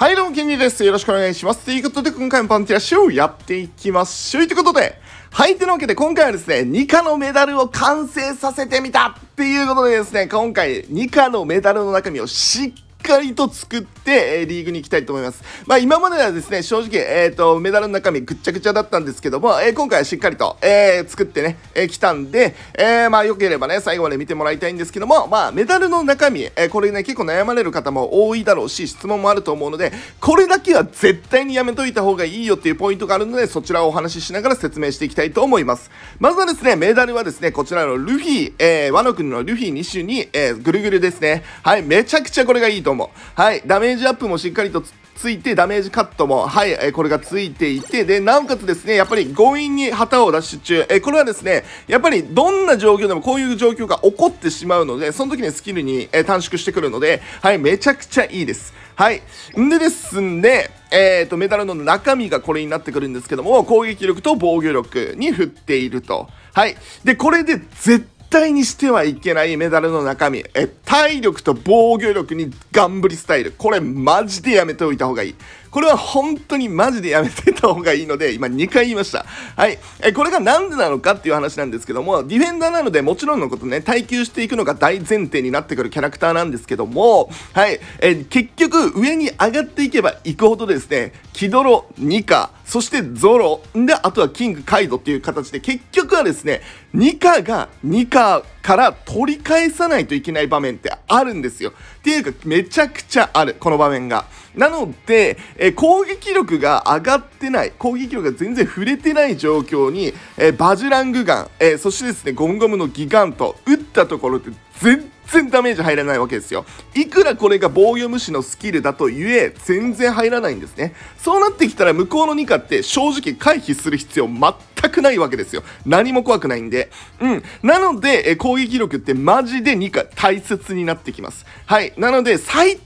はい、どうも、ケンジです。よろしくお願いします。ということで、今回もパンティアシュをやっていきましょう。ということで、はい、というわけで、今回はですね、ニカのメダルを完成させてみたっていうことでですね、今回、ニカのメダルの中身をしっかりと作って、え、リーグに行きたいと思います。まあ、今まではですね、正直、えっ、ー、と、メダルの中身ぐっちゃぐちゃだったんですけども、えー、今回はしっかりと、えー、作ってね、えー、来たんで、えー、まあ、良ければね、最後まで見てもらいたいんですけども、まあ、メダルの中身、えー、これね、結構悩まれる方も多いだろうし、質問もあると思うので、これだけは絶対にやめといた方がいいよっていうポイントがあるので、そちらをお話ししながら説明していきたいと思います。まずはですね、メダルはですね、こちらのルフィ、えー、ワノ国のルフィ2種に、えー、ぐるぐるですね。はい、めちゃくちゃこれがいいと思いますう。はい、ダメージアップもしっかりとついて、ダメージカットも、はい、えこれがついていて、で、なおかつですね、やっぱり強引に旗をダッシュ中、えこれはですね、やっぱりどんな状況でもこういう状況が起こってしまうので、その時にスキルに、え短縮してくるので、はい、めちゃくちゃいいです。はい。んでですんで、えーと、メダルの中身がこれになってくるんですけども、攻撃力と防御力に振っていると。はい。で、これで絶対にしてはいけないメダルの中身。え、体力と防御力にガンブリスタイル。これマジでやめておいた方がいい。これは本当にマジでやめてた方がいいので、今2回言いました。はい。え、これがなんでなのかっていう話なんですけども、ディフェンダーなのでもちろんのことね、耐久していくのが大前提になってくるキャラクターなんですけども、はい。え、結局上に上がっていけばいくほどですね、キドロ、ニカ、そしてゾロ、で、あとはキング、カイドっていう形で、結局はですね、ニカがニカから取り返さないといけない場面ってあるんですよ。っていうか、めちゃくちゃある、この場面が。なので、え攻撃力が上がってない、攻撃力が全然触れてない状況に、えバジュラングガン、えそしてですね、ゴムゴムのギガント、撃ったところって全然ダメージ入らないわけですよ。いくらこれが防御無視のスキルだとゆえ、全然入らないんですね。そうなってきたら向こうの2カって正直回避する必要全くないわけですよ。何も怖くないんで。うん。なので、え攻撃力ってマジで2カ大切になってきます。はい。なので、最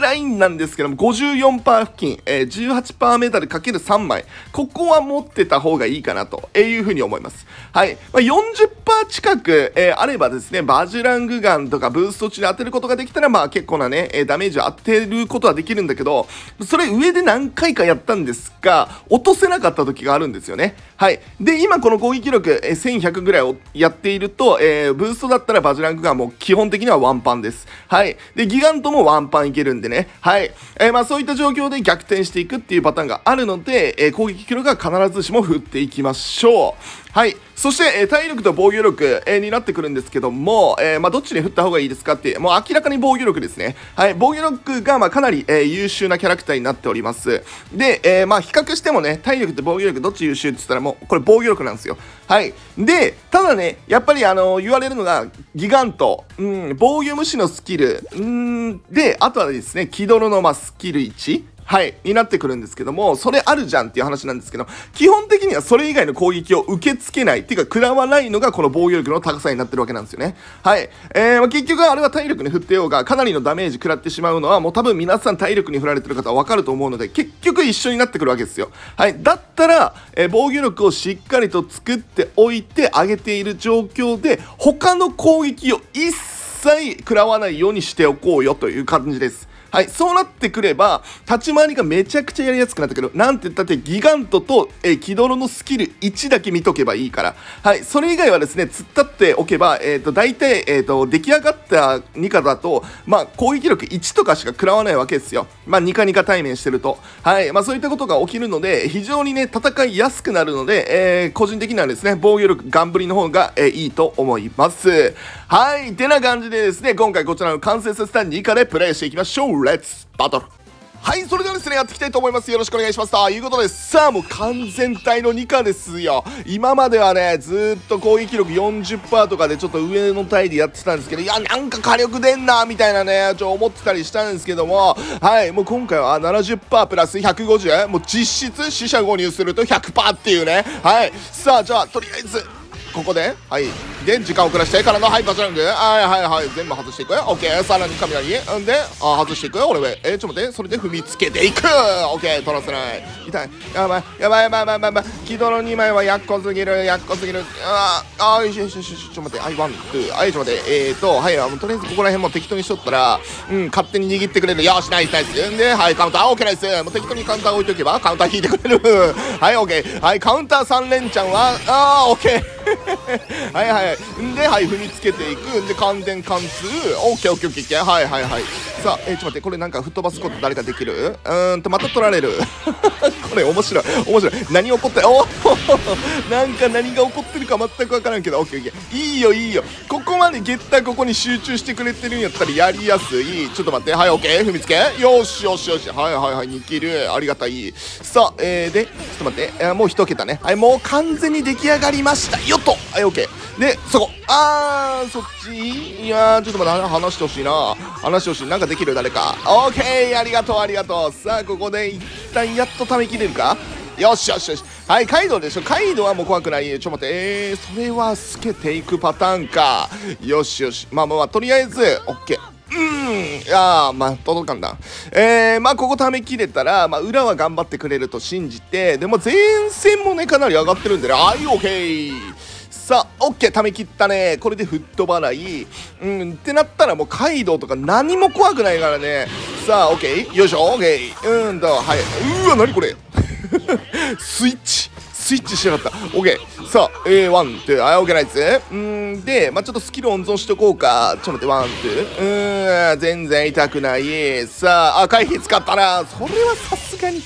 ラインなんですけども、54%付近、えー、18%メダル ×3 枚、ここは持ってた方がいいかなというふうに思います。はい。まあ、40%近く、えー、あればですね、バジュラングガンとかブースト値で当てることができたら、まあ結構なね、え、ダメージを当てることはできるんだけど、それ上で何回かやったんですが、落とせなかった時があるんですよね。はい。で、今この攻撃力、えー、1100ぐらいをやっていると、えー、ブーストだったらバジュラングガンも基本的にはワンパンです。はい。で、ギガントもワンパンいけるるんでね、はい。えー、まあそういった状況で逆転していくっていうパターンがあるので、えー、攻撃力が必ずしも振っていきましょう。はい。そして、えー、体力と防御力、えー、になってくるんですけども、えー、まあ、どっちに振った方がいいですかって、もう明らかに防御力ですね。はい。防御力が、まあ、かなり、え優秀なキャラクターになっております。で、えまあ、比較してもね、体力と防御力どっち優秀って言ったらもう、これ防御力なんですよ。はい。で、ただね、やっぱりあの言われるのが、ギガント、うん、防御無視のスキル、うん、で、あとはですね、キドロの、まあ、スキル1、はい、になってくるんですけども、それあるじゃんっていう話なんですけど、基本的にはそれ以外の攻撃を受け付けない、っていうか食らわないのがこの防御力の高さになってるわけなんですよね。はい。えー、まあ、結局あれは体力に振ってようが、かなりのダメージ食らってしまうのは、もう多分皆さん体力に振られてる方はわかると思うので、結局一緒になってくるわけですよ。はい。だったら、えー、防御力をしっかりと作っておいてあげている状況で、他の攻撃を一切食らわないようにしておこうよという感じです。はい、そうなってくれば、立ち回りがめちゃくちゃやりやすくなってくる。なんて言ったって、ギガントと、えー、キドロのスキル1だけ見とけばいいから。はい、それ以外はですね、突っ立っておけば、えっ、ー、と、大体、えっ、ー、と、出来上がった2カだと、まあ、攻撃力1とかしか食らわないわけですよ。まあ、2カ2カ対面してると。はい、まあ、そういったことが起きるので、非常にね、戦いやすくなるので、えー、個人的にはですね、防御力、ガンブリの方が、えー、いいと思います。はい、てな感じでですね、今回こちらの完成させた2カでプレイしていきましょう。レッツバトルはい、それではですね、やっていきたいと思います。よろしくお願いします。ということで、さあ、もう完全体の2課ですよ。今まではね、ずっと攻撃力40%とかでちょっと上の体でやってたんですけど、いや、なんか火力出んな、みたいなね、ちょ、思ってたりしたんですけども、はい、もう今回は70%プラス150、もう実質死者誤入すると100%っていうね。はい、さあ、じゃあ、とりあえず、ここで、はい、で時間遅らしてからのはいバチャラング。はいはいはい。全部外していくよ。オッケー。さらに雷んであ外していくよ。俺は。えー、ちょっと待って。それで踏みつけていく。オッケー。取らせない。痛い。やばい。やばいやばいやばいやばい。やばいキドロ2枚はやっこすぎる。やっこすぎる。あーあーよしよしよしちょっと待って。はいワンツーはいちょっと待って。えーとはいとりあえずここら辺も適当にしとったらうん勝手に握ってくれる。よしナイスナイス。んではいカウンター。オッケーナイス。もう適当にカウンター置いとけばカウンター引いてくれる。はいオッケー。はいカウンター3連チャンはあーオッケー。はいはいではい踏みつけていく。で完全貫通オッケーオッケーオッケー。はいはいはい。さあえー、ちょっと待ってこれなんか吹っ飛ばすこと誰かできる？うーんとまた取られる。これ面白い。面白い。何起こっておお なんか何が起こってるか全く分からんけど。オッケーオッケー。いいよいいよ。ここまでゲッターここに集中してくれてるんやったらやりやすい。ちょっと待って。はいオッケー。踏みつけ。よしよしよし。はいはいはい。2キルありがたい。さあえー、でちょっと待って、えー、もう1桁ね。はいもう完全に出来上がりました。よっと。はいオッケー。でそこ。あーそっち？いやーちょっと待って話してほしいな。話してほしい。なんかできる？誰か。オッケーありがとうありがとう。さあここで一旦やっとためきれるか？よしよしよし。はいカイドウでしょ？カイドウはもう怖くない。ちょっと待って。えー、それは透けていくパターンか。よしよし。まあまあ、まあ、とりあえずオッケー。うん。いやまあ届かんな。えー、まあここためきれたら、まあ、裏は頑張ってくれると信じてでも前線もねかなり上がってるんでね。はいオッケー。さあ、オッケー、ため切ったね。これで吹っ飛ばない。うん、ってなったらもうカイドウとか何も怖くないからね。さあ、オッケー。よいしょ、オッケー。うんと、はい。うわ、なにこれ スイッチ。スイッチしやがった。オッケー。さあ、えー、 one、two、はい、オッケーナイス。うんで、まあちょっとスキル温存しとこうか。ちょっと待って、ワン、ツー。うーん、全然痛くない。さあ、あ、回避使ったな。それはさすがに。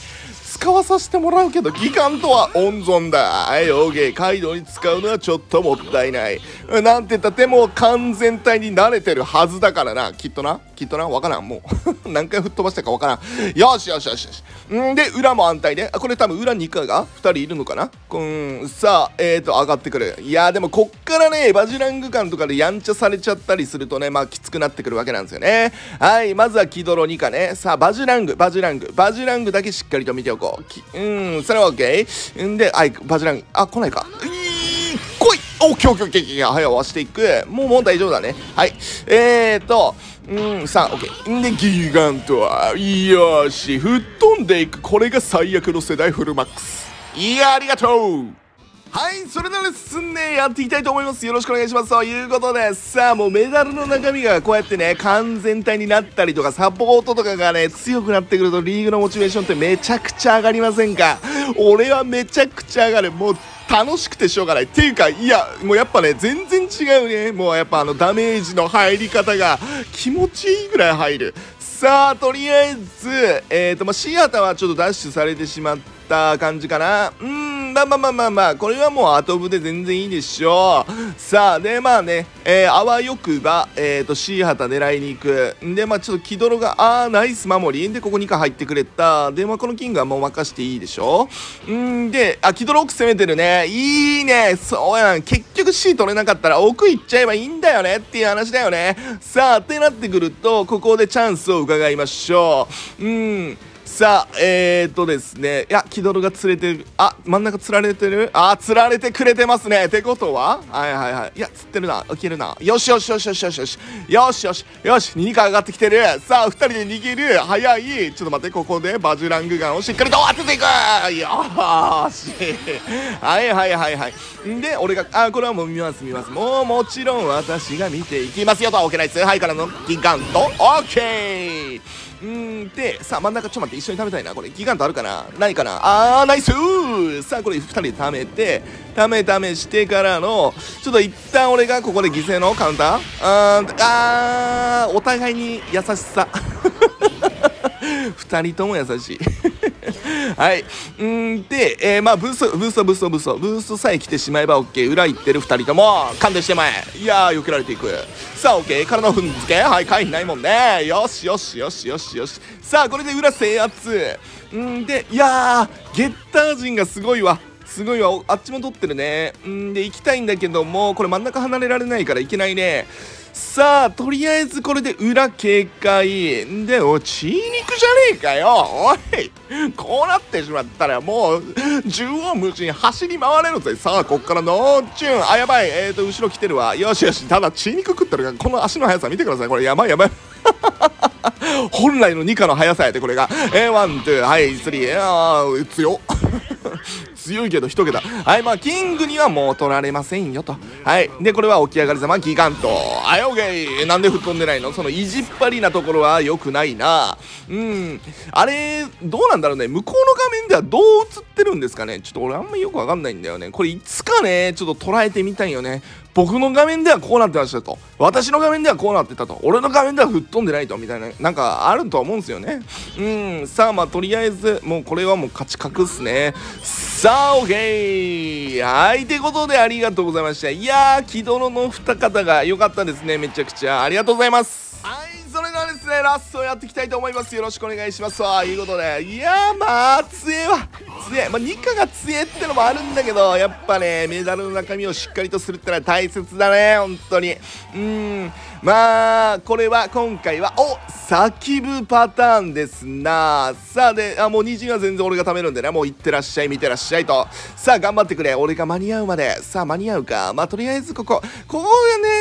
使わさせてもらうけどギガントは温存だ。はいオーケーカイドウに使うのはちょっともったいない。なんて言ったってもう完全体に慣れてるはずだからな。きっとな。きっとな。わからん。もう。何回吹っ飛ばしたかわからん。よしよしよしよし。んで裏も安泰で。あこれ多分裏2回が2人いるのかな？うん。さあえーと上がってくる。いやでもこっからねバジラング館とかでやんちゃされちゃったりするとねまあきつくなってくるわけなんですよね。はいまずはキドロ2かね。さあバジラングバジラング。バジラングだけしっかりと見ておこう。う。うん、それは OK? んで、あい、バジラン、あ、来ないか。いー、来いオッケーオッケーオッケーオッケー。はい、回していく。もう、もう大丈夫だね。はい。えーと、うん、3、OK。んで、ギガントは、よし、吹っ飛んでいく。これが最悪の世代フルマックス。いや、ありがとうはい、それではですね、やっていきたいと思います。よろしくお願いします。ということで、さあ、もうメダルの中身がこうやってね、完全体になったりとか、サポートとかがね、強くなってくると、リーグのモチベーションってめちゃくちゃ上がりませんか？俺はめちゃくちゃ上がる。もう、楽しくてしょうがない。っていうか、いや、もうやっぱね、全然違うね。もうやっぱあの、ダメージの入り方が気持ちいいぐらい入る。さあ、とりあえず、えっ、ー、と、まあ、シアターはちょっとダッシュされてしまった感じかな。うんまあまあまあまあまあ、これはもう後部で全然いいでしょう。さあ、で、まあね、えー、あわよくば、えっ、ー、と、シーハタ狙いに行く。んで、まあちょっとキドロが、あー、ナイス守り。で、ここ2回入ってくれた。で、まあこのキングはもう任していいでしょうんで、あ、キドロ奥攻めてるね。いいね。そうやん。結局 C 取れなかったら奥行っちゃえばいいんだよねっていう話だよね。さあ、ってなってくると、ここでチャンスを伺いましょう。うん。さあ、えー、っとですね、いや、キドルが釣れてる、あ、真ん中釣られてる？あ、釣られてくれてますね。ってことは？はいはいはい。いや、釣ってるな。いけるな。よしよしよしよしよしよし。よしよし。よし、2回上がってきてる。さあ、2人で逃げる。早い。ちょっと待って、ここでバジュラングガンをしっかりと当てていくよーし。はいはいはいはい。んで、俺が、あ、これはもう見ます見ます。もうもちろん私が見ていきますよと。オッケーナイス。はいからの銀ガンと、オッケーうんでさあ真ん中ちょっと待って一緒に食べたいな。これギガントあるかな？ないかな？あーナイス！さあこれ2人で貯めて貯め貯めしてからのちょっと一旦俺がここで犠牲のカウンター。あーあーお互いに優しさ。2人とも優しい。はい。んで、えー、まあ、ブースト、ブースト、ブースト、ブースト、ブーストさえ来てしまえば OK。裏行ってる2人とも、勘弁してまえ。いやー、避けられていく。さあ、OK。体の踏んづけ。はい、回避ないもんね。よしよしよしよしよし。さあ、これで裏制圧。んで、いやー、ゲッター陣がすごいわ。すごいわ。あっちも取ってるね。んで、行きたいんだけども、これ真ん中離れられないからいけないね。さあとりあえずこれで裏警戒。でお血肉じゃねえかよ。おいこうなってしまったらもう縦横無尽走り回れるぜ。さあこっからノーチューンあやばい。えーと後ろ来てるわ。よしよしただ血肉食ってるからこの足の速さ見てください。これやばいやばい。本来のニカの速さやでこれが。えー、 one、two、はい、 three、あー、強っ。強いけど1桁。はいまあキングにはもう取られませんよと。はい。でこれは起き上がり様ギガント。はいオッケー。なんで吹っ飛んでないの？その意地っ張りなところは良くないな。うん。あれどうなんだろうね。向こうの画面ではどう映ってるんですかね？ちょっと俺あんまよくわかんないんだよね。これいつかねちょっと捉えてみたいよね。僕の画面ではこうなってましたと。私の画面ではこうなってたと。俺の画面では吹っ飛んでないと。みたいななんかあるとは思うんですよね。うん。さあまあとりあえずもうこれはもう勝ち確っすね。あオッケー。はいということでありがとうございました。いやー木泥の二方が良かったですね。めちゃくちゃありがとうございます。はいそれではですねラストやっていきたいと思いますよ。ろしくお願いします。わいうことで。いやーまあ強えわ強えまあニカが強えってのもあるんだけどやっぱねメダルの中身をしっかりとするってのは大切だね本当に。うんまあこれは今回はお叫ぶパターンですな。さあであもう虹は全然俺が貯めるんでね。もう行ってらっしゃい見てらっしゃいと。さあ頑張ってくれ。俺が間に合うまで。さあ間に合うか。まあとりあえずここ。ここが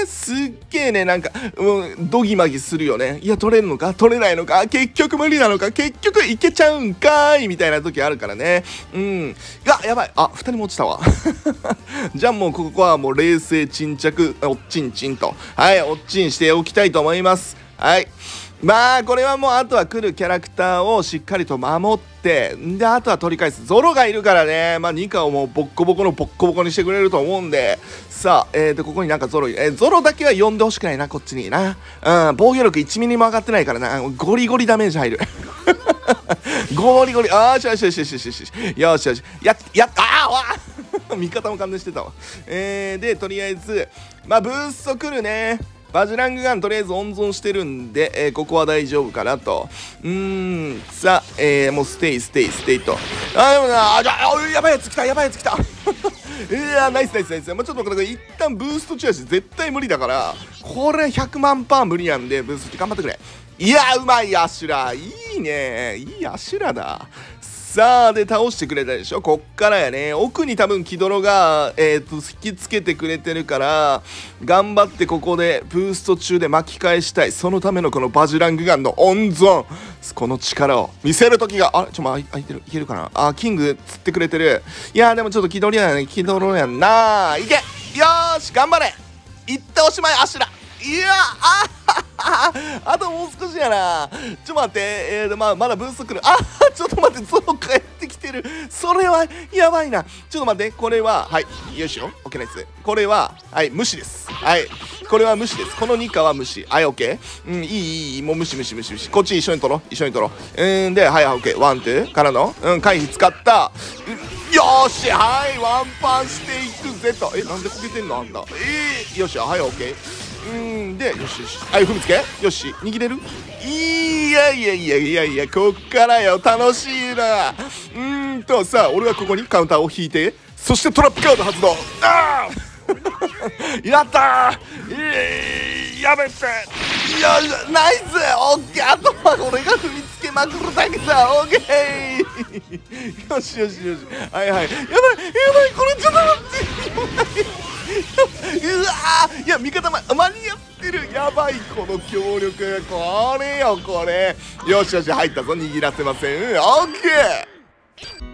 ねすっげえねなんかうん、ドギマギするよね。いや取れるのか？取れないのか？結局無理なのか？結局いけちゃうんかい？みたいな時あるからね。うん。がやばい。あ2人も落ちたわ。じゃあもうここはもう冷静沈着。おっちんちんと。はいおっちん。しておきたいと思います。はい。まあこれはもうあとは来るキャラクターをしっかりと守ってであとは取り返す。ゾロがいるからね。まあニカをもうボッコボコのボッコボコにしてくれると思うんで。さあえー、とここになんかゾロえー、ゾロだけは呼んでほしくないなこっちにな。うん。防御力1ミリも上がってないからな。ゴリゴリダメージ入る。ゴリゴリ。あーしよしよしよしよしよし。よしよし。ややああ 味方も感電してたわ。えー、でとりあえずまあブースト来るね。バジュラングガンとりあえず温存してるんで、えー、ここは大丈夫かなと。うーん、さあ、えー、もう stay、stay、stay と。あ、でもな、あ、じゃあ、やばいやつ来た、やばいやつ来た。いやナイスナイスナイス。まあ、ちょっとこれ、一旦ブースト中やし、絶対無理だから、これ100万パー無理なんで、ブースト頑張ってくれ。いやうまいアシュラいいねいいアシュラださあで倒してくれたでしょ？こっからやね。奥に多分キドロが、えーと、引きつけてくれてるから頑張ってここでブースト中で巻き返したい。そのためのこのバジラングガンの温存。この力を見せる時があれ？ちょっと空いてる。いけるかな？あキング釣ってくれてる。いやでもちょっと気取りやね気取ろやんないけ！よし！頑張れ！いっておしまいアシュラ！いやああともう少しやな。ちょっと待って、えー、まあ、まだブースト来る。あちょっと待って。ゾロ帰ってきてる。それはやばいな。ちょっと待って。これははい。よいしょ。OK ナイス。これははい。無視です。はい。これは無視です。この2課は無視。はい OK うんいいいいもう無視無視無視無視。こっち一緒に取ろう。一緒に取ろう。うんではい OK ワンツーからの。うん回避使った。よしはい。ワンパンしていくぜと。えなんでこけてんのあんた。えー、よしはい OK うんでよしよし。はい踏みつけ？よし。握れる？いやいやいやいやいやこっからよ。楽しいな。うんとさあ俺はここにカウンターを引いてそしてトラップカード発動。ああ やったー、やめて！いやナイス！オッケー！あとは俺が踏みつけまくるだけだ。オッケー！よしよしよし。はいはい。やばいやばいこれちょっと待って。うわいや味方ま間に合ってる。やばいこの協力。これよこれ。よしよし入ったぞ握らせません。オッケー。